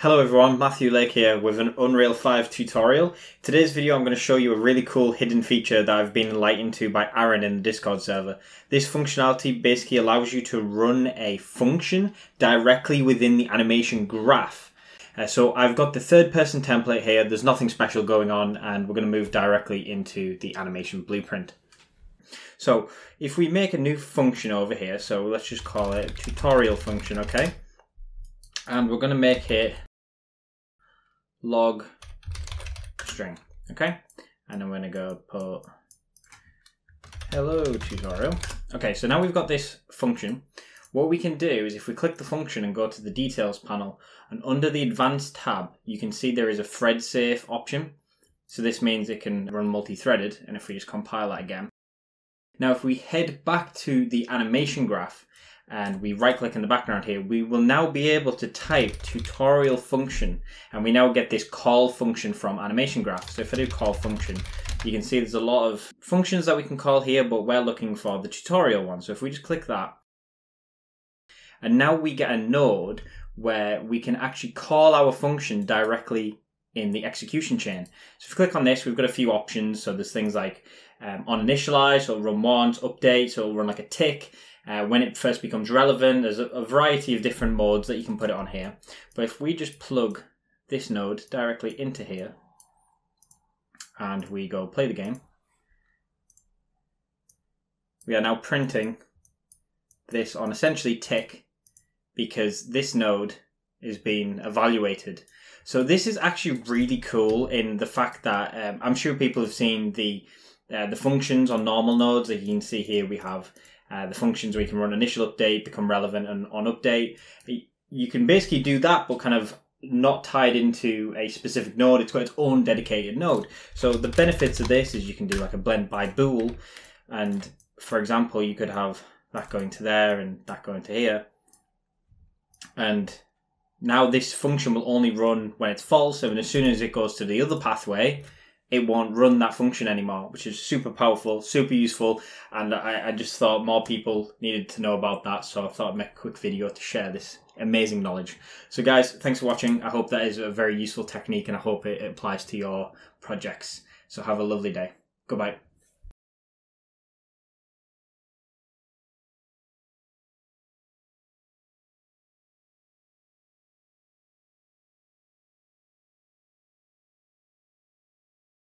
Hello everyone, Matthew Lake here with an Unreal 5 tutorial. Today's video I'm going to show you a really cool hidden feature that I've been enlightened to by Aaron in the Discord server. This functionality basically allows you to run a function directly within the animation graph. Uh, so I've got the third person template here, there's nothing special going on and we're going to move directly into the animation blueprint. So if we make a new function over here, so let's just call it tutorial function, okay? And we're going to make it log string, okay? And I'm gonna go put hello tutorial. Okay, so now we've got this function. What we can do is if we click the function and go to the details panel, and under the advanced tab, you can see there is a thread safe option. So this means it can run multi-threaded, and if we just compile that again. Now if we head back to the animation graph, and we right click in the background here, we will now be able to type tutorial function and we now get this call function from animation graph. So if I do call function, you can see there's a lot of functions that we can call here, but we're looking for the tutorial one. So if we just click that, and now we get a node where we can actually call our function directly in the execution chain. So if you click on this, we've got a few options. So there's things like um, on initialize, so run once, update, so it'll run like a tick. Uh, when it first becomes relevant, there's a, a variety of different modes that you can put it on here. But if we just plug this node directly into here, and we go play the game, we are now printing this on essentially tick because this node is being evaluated. So this is actually really cool in the fact that um, I'm sure people have seen the uh, the functions on normal nodes. Like you can see here, we have uh, the functions where you can run initial update, become relevant, and on update. You can basically do that, but kind of not tied into a specific node. It's got its own dedicated node. So the benefits of this is you can do like a blend by bool, and for example, you could have that going to there and that going to here, and now this function will only run when it's false. And as soon as it goes to the other pathway, it won't run that function anymore, which is super powerful, super useful, and I, I, just thought more people needed to know about that, so I thought I'd make a quick video to share this amazing knowledge. So guys, thanks for watching. I hope that is a very useful technique and I hope it, it applies to your projects. So have a lovely day. Goodbye.